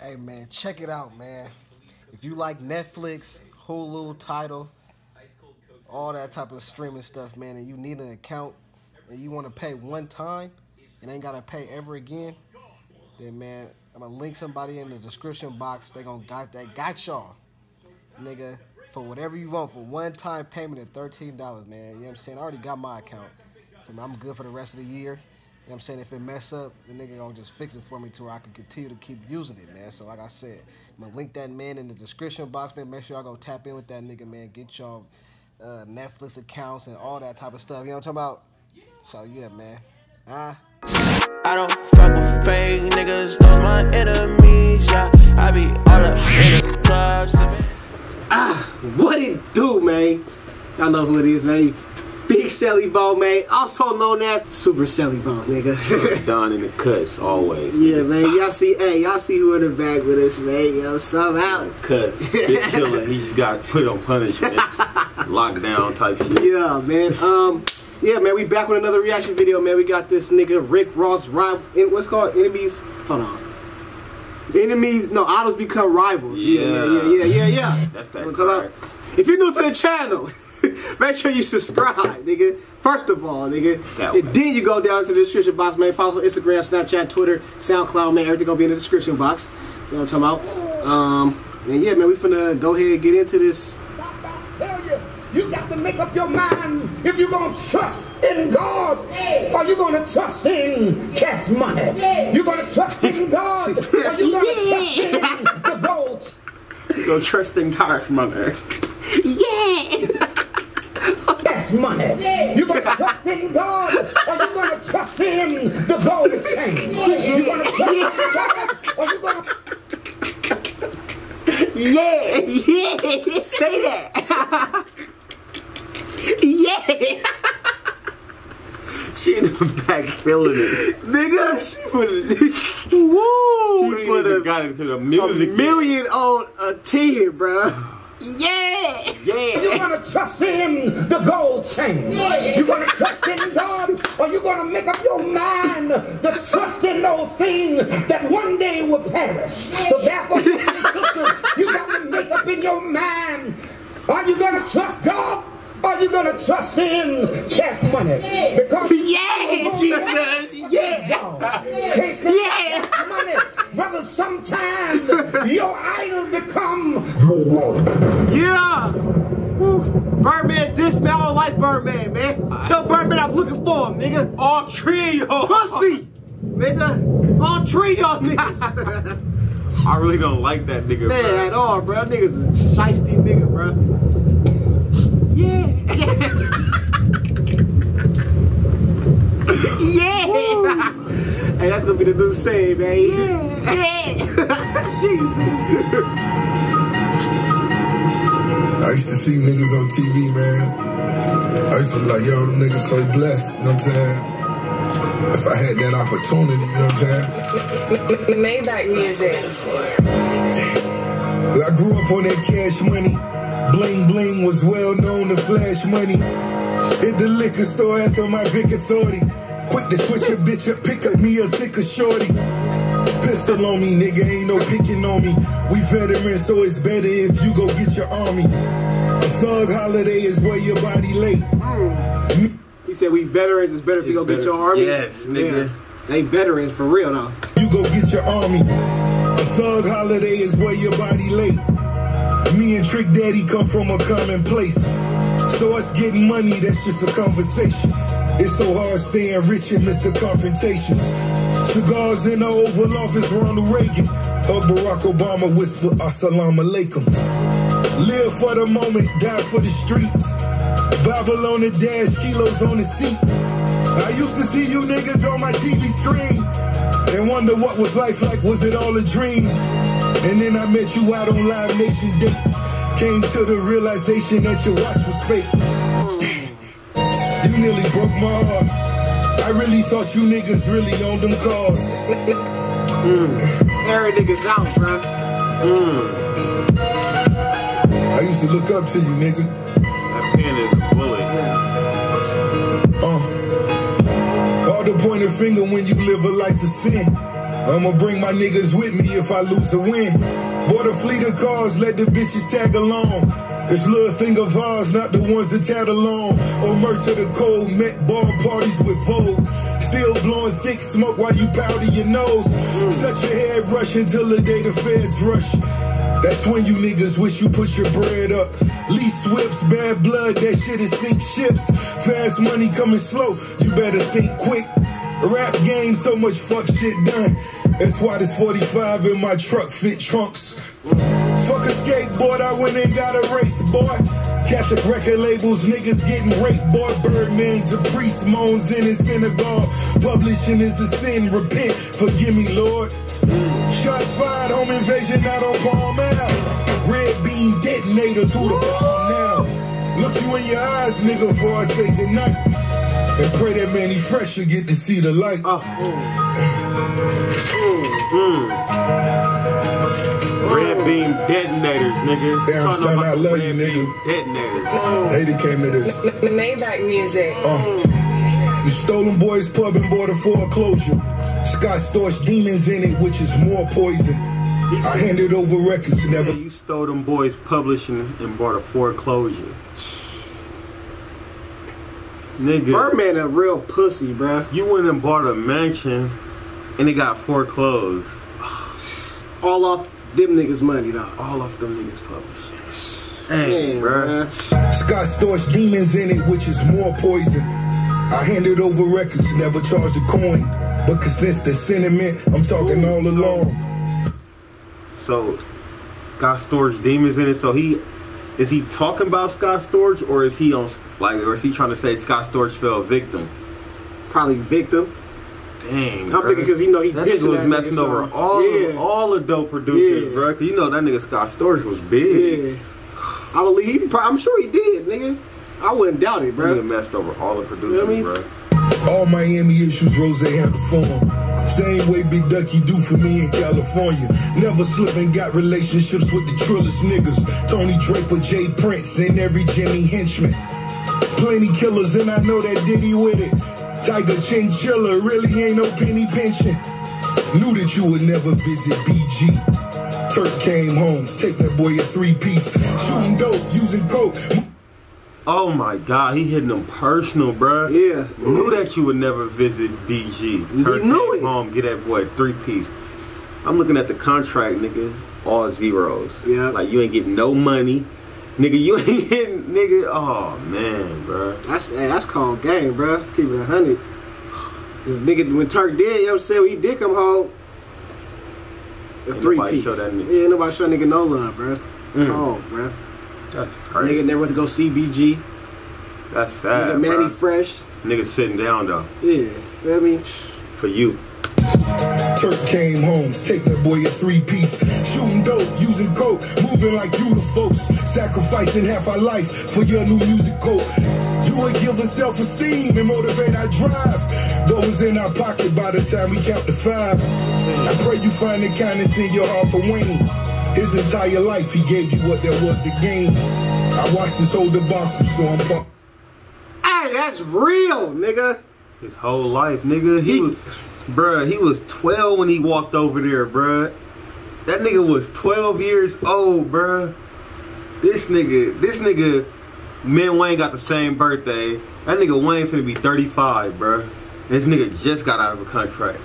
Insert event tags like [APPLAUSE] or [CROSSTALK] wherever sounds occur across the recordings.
Hey man, check it out, man. If you like Netflix, Hulu, Tidal, all that type of streaming stuff, man, and you need an account and you want to pay one time and ain't gotta pay ever again, then man, I'm gonna link somebody in the description box. They gonna got that got y'all, nigga, for whatever you want for one time payment of thirteen dollars, man. You know what I'm saying? I already got my account. I'm good for the rest of the year. You know what I'm saying? If it mess up, the nigga gonna just fix it for me to where I can continue to keep using it, man. So like I said, I'm gonna link that man in the description box, man. Make sure y'all go tap in with that nigga, man. Get y'all uh, Netflix accounts and all that type of stuff. You know what I'm talking about? So yeah, man. Huh? I don't fuck with fake niggas, those my enemies, yeah. I be all up in the clubs. Ah, what it do, man? Y'all know who it is, man. Celly Bo, man. Also known as Super Celly Bo, nigga. [LAUGHS] Don in the cuss, always. Yeah, man. Y'all see, hey, y'all see who in the back with us, man. Yo, somehow. Cuss. Big chilling. He just got put on punishment. [LAUGHS] Lockdown type shit. Yeah, man. Um, yeah, man. We back with another reaction video, man. We got this nigga Rick Ross rival. What's called enemies? Hold on. Enemies, no, idols become rivals. Yeah, yeah, yeah, yeah, yeah. yeah. That's that. If you're new to the channel. [LAUGHS] [LAUGHS] Make sure you subscribe, nigga. First of all, nigga. and then you go down to the description box, man. Follow on Instagram, Snapchat, Twitter, SoundCloud, man. Everything gonna be in the description box. You know what I'm talking about? Um, and yeah, man, we finna go ahead and get into this. Tell you, you got to make up your mind if you're gonna trust in God or you're gonna trust in cash money. You're gonna trust in God or you're gonna trust in the gold. You're gonna trust in cash money. Yeah [LAUGHS] [LAUGHS] money. You're going to trust in God or you're going to trust in the gold chain. You're going to trust in God or you're going to... Yeah, yeah, say that. yeah. She in the back feeling it. Nigga, she put it. [LAUGHS] Woo! She put a, got into the music. A million on a T, bro. Yeah! Yeah! You're gonna trust in the gold chain. Yeah. You're gonna trust in God, or you're gonna make up your mind to trust in those things that one day will perish. So therefore, you got to make up in your mind. Are you gonna trust God? Are you gonna trust in cash money? Because yes, [LAUGHS] yes, yes, yeah, money. Brother, sometimes [LAUGHS] your idol become Yeah. Birdman, this man, I don't like Birdman, man. Tell Birdman I'm looking for him, nigga. All three of y'all. Pussy, nigga. All three of y'all [LAUGHS] niggas. I really don't like that nigga, Man, bro. at all, bro. Nigga's a shiesty nigga, bro. Yeah. yeah. [LAUGHS] Hey, that's gonna be the new saying, man. Yeah. yeah. Jesus. [LAUGHS] I used to see niggas on TV, man. I used to be like, yo, them niggas so blessed, you know what I'm saying? If I had that opportunity, you know what I'm saying? [LAUGHS] Maybach music. I grew up on that cash money. Bling bling was well known to flash money. Hit the liquor store after my Vic Authority. Quick to switch a bitch up, pick up me a thicker shorty. Pistol on me, nigga, ain't no picking on me. We veterans, so it's better if you go get your army. A thug holiday is where your body lay. Mm. He said we veterans, it's better if you go better. get your army. Yes, nigga. Yeah. They veterans for real though. You go get your army. A thug holiday is where your body lay. Me and Trick Daddy come from a common place. So us getting money, that's just a conversation. It's so hard staying rich amidst the confrontations. Cigars in the Oval Office, Ronald Reagan. Hug Barack Obama, whisper, Assalamu alaikum. Live for the moment, die for the streets. Bible on the dash, kilos on the seat. I used to see you niggas on my TV screen and wonder what was life like, was it all a dream? And then I met you out on Live Nation dates. Came to the realization that your watch was fake. You nearly broke my heart. I really thought you niggas really owned them cars. mm. Air niggas out, bro. Mm. I used to look up to you, nigga. That pen is a bullet. Uh, all the pointing finger when you live a life of sin. I'ma bring my niggas with me if I lose a win. Bought a fleet of cars, let the bitches tag along. It's little thing of ours, not the ones that tag along. Or merch to the cold, met ball parties with Vogue. Still blowing thick smoke while you powder your nose. Such your head rush until the day the feds rush. That's when you niggas wish you put your bread up. Lease whips, bad blood, that shit is sink ships. Fast money coming slow, you better think quick. Rap game, so much fuck shit done. That's why this 45 in my truck fit trunks. Fuck a skateboard, I went and got a race, boy. Catholic record labels, niggas getting raped, boy. Birdman's a priest, moans in his synagogue. Publishing is a sin, repent, forgive me, Lord. Shots fired, home invasion out on Palm Ave. Red beam detonators, who the bomb now? Look you in your eyes, nigga, before I say goodnight. And pray that Mannie Fresh will get to see the light. Uh. Mm, mm. Red beam detonators, nigga. Damn, Talking son, I love you, red nigga. beam Detonators. Hater came to this. The Maybach music. Uh, the Stolen Boys Pub and bought a foreclosure. Scott Storch demons in it, which is more poison. I handed over records, Yeah, never. you stole them boys publishing and bought a foreclosure. Nigga, Birdman a real pussy, bruh. you went and bought a mansion and it got foreclosed. All off them niggas' money, though. All off them niggas publishing. Hey, Damn, bruh. bruh. Scott Storch demons in it, which is more poison. I handed over records, never charged a coin. But since the sentiment, I'm talking all along. So, Scott Storch demons in it. So he is he talking about Scott Storch or is he on like or is he trying to say Scott Storch fell victim? Probably victim. Dang, I'm bruh. thinking 'cause he know he that nigga was that messing nigga, over so- all Yeah. of, all the dope producers, Yeah. bro. Cause you know that nigga Scott Storch was big. Yeah. I believe he. prob- I'm sure he did, nigga. I wouldn't doubt it, bro. He bro. messed over all the producers, You know I mean? bro. All Miami issues, Ross had to form. Same way Big Ducky do for me in California. Never slipping, got relationships with the trillest niggas. Tony Draper, J. Prince, and every Jimmy henchman. Plenty killers, and I know that Diddy with it. Tiger Chinchilla really ain't no penny pension. Knew that you would never visit BG. Turk came home, take that boy a three piece. Shooting dope, using coke. Oh my god, he hitting them personal, bro. Yeah. Knew that you would never visit BG. Turk knew came it. home, get that boy three piece. I'm looking at the contract, nigga. All zeros. Yeah. Like you ain't getting no money. Nigga, you [LAUGHS] ain't getting nigga. Oh man, bro. That's hey, that's called game, bro. Keep it a hundred. This nigga when Turk did, you know what I'm saying? When he did come home, a Ain't three piece. show that nigga. Yeah, nobody show nigga no love, bro. Mm. Cold, bro. That's crazy. Nigga never went to go see BG. That's sad, nigga Mannie bro. Fresh. Nigga sitting down though Yeah, you know what I mean? for you. Turk came home, take that boy a three piece. Shooting dope, using coke, moving like you the folks. Sacrificing half our life for your new musical. coat. You would give us self esteem and motivate our drive. Those in our pocket by the time we count to five. I pray you find the kindness in your heart for Wayne. His entire life, he gave you what there was to gain. I watched this whole debacle, so I'm. pu- Hey, that's real, nigga. His whole life, nigga. He, He- was, bruh, he was 12 when he walked over there, bruh. That nigga was 12 years old, bruh. This nigga, this nigga, me and Wayne got the same birthday. That nigga Wayne finna be 35, bruh. This nigga just got out of a contract.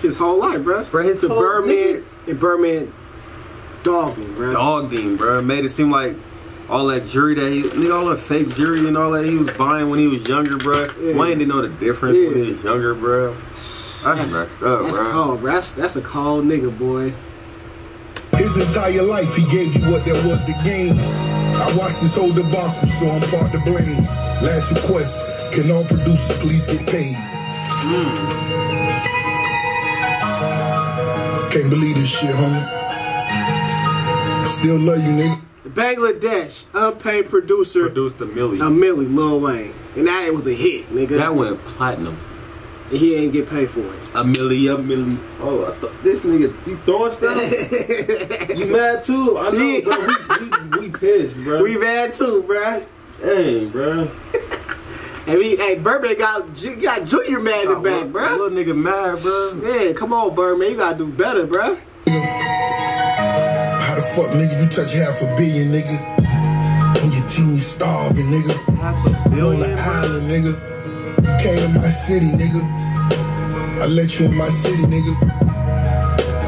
His whole life, bruh. Bruh, his to whole- Birdman nigga. and Birdman dogged him, bro. Dogged him, bruh. Made it seem like all that jewelry that he, nigga, all that fake jewelry and all that he was buying when he was younger, bruh. Yeah. Wayne didn't know the difference when he was younger, bruh. That's, messed up, that's bruh. cold, bro. That's, that's a cold nigga, boy. His entire life, he gave you what there was to gain. I watched this whole debacle, so I'm part to blame. Last request, can all producers please get paid? Hmm. Can't believe this shit, homie. Still love you, nigga. Bangladesh, unpaid producer, Produced a million. a Milli, Lil Wayne. And that it was a hit, nigga. That went platinum. and he ain't get paid for it. A million, a million. Oh, I thought this nigga, you throwing stuff? [LAUGHS] you mad too? I know, Yeah. bro. We, we, we pissed, bro. We mad too, bro. Dang, bro. And we, hey, Birdman got got Junior mad in the back, bro. Little nigga mad, bro. Man, come on, Birdman, you gotta do better, bro. Fuck, nigga, you touch half a billion, nigga? And your team starving, nigga. Half a You on the island, nigga. You came to my city, nigga. I let you in my city, nigga.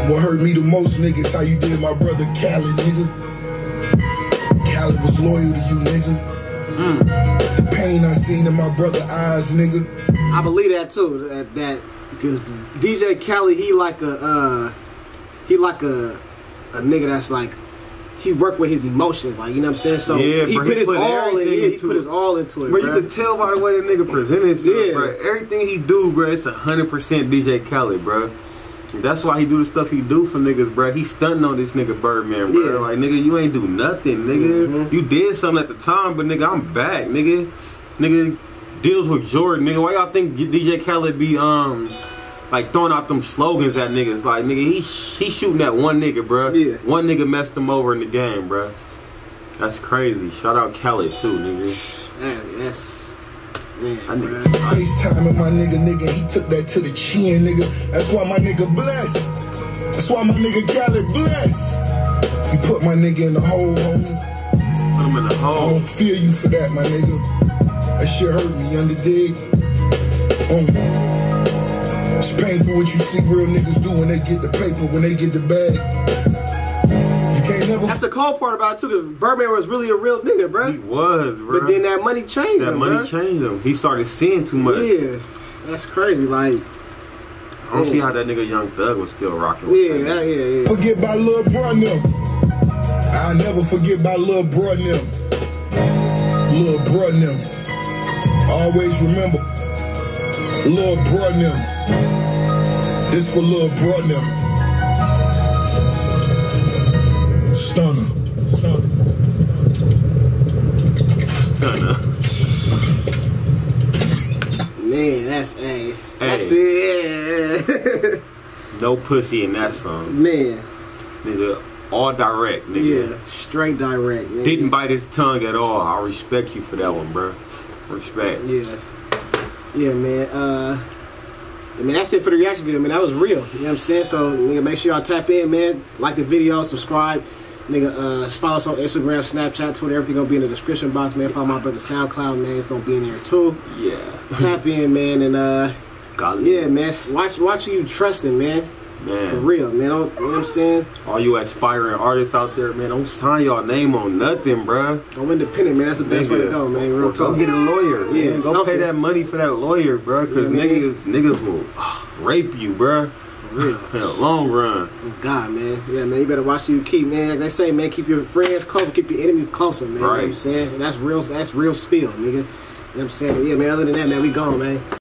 And what hurt me the most, nigga, is how you did my brother Khaled, nigga. Khaled was loyal to you, nigga. The pain I seen in my brother eyes, nigga. I believe that too. That, that because DJ Khaled, he like a uh, he like a a nigga that's like he worked with his emotions, like you know what I'm saying. So Yeah, he bro, put he his put all in. Yeah, he into put it. his all into it, bro. you could tell by the way that nigga presented himself, Yeah. bro. Everything he do, bro, it's hundred percent DJ Khaled, bro. That's why he do the stuff he do for niggas, bro. He stunting on this nigga Birdman, bro. Yeah. Like nigga, you ain't do nothing, nigga. Mhm. You did something at the time, but nigga, I'm back, nigga. Nigga deals with Jordan, nigga. Why y'all think DJ Khaled be um like throwing out them slogans at niggas? Like nigga, he he shooting at one nigga, bro. Yeah. One nigga messed him over in the game, bro. That's crazy. Shout out Kelly too, nigga. Man, that's man, I bro. nigga. FaceTime and my nigga, nigga, he took that to the chin, nigga. That's why my nigga blessed. That's why my nigga Khaled blessed. You put my nigga in the hole, homie. Put him in the hole. I don't feel you for that, my nigga. That shit hurt me, under dig. Um, it's painful what you see real niggas do when they get the paper, when they get the bag. You can't never That's the cold part about it too, because Birdman was really a real nigga, bro. He was, bro. But then that money changed that him, That money bro. changed him. He started seeing too much. Yeah, that's crazy. Like, I don't see oh. how that nigga Young Thug was still rocking. With yeah, that. that, yeah, yeah. forget about Lil Bruh and them. I'll never forget about Lil Bruh and them. Lil Bruh them. Always remember, Lil Bruh and them. This for Lil Bruh and. Stunner. Stunner. Stunner. Man, that's a. That's it. No pussy in that song. man, Nigga, all direct, nigga. yeah, straight direct. Man. Didn't bite his tongue at all. I respect you for that one, bro. Respect. Yeah, yeah, man. Uh, I mean, that's it for the reaction video, man. That was real. You know what I'm saying? So, nigga, make sure y'all tap in, man. Like the video, subscribe. Nigga, uh, follow us on Instagram, Snapchat, Twitter. Everything gonna be in the description box, man. Follow my brother SoundCloud, man. It's gonna be in there too. Yeah. Tap in, man, and uh, Golly. yeah, man. Watch, watch who you trusting, man. For Man. real, man. Don't, you know what I'm saying? All you aspiring artists out there, man, don't sign y'all name on nothing, bruh. Go independent, man. That's the best way to go, man. Real Or Go talk. get a lawyer. Yeah, man. Go something. pay that money for that lawyer, bruh. Cause Yeah, man. niggas, niggas will ah, rape you, bruh. For real. [LAUGHS] In the long run. Oh, God, man. Yeah, man. You better watch who you keep, man. Like they say, man, keep your friends close, keep your enemies closer, man. You know what I'm saying? And that's real. That's real spill, nigga. You know what I'm saying? But yeah, man. Other than that, man, we gone, man.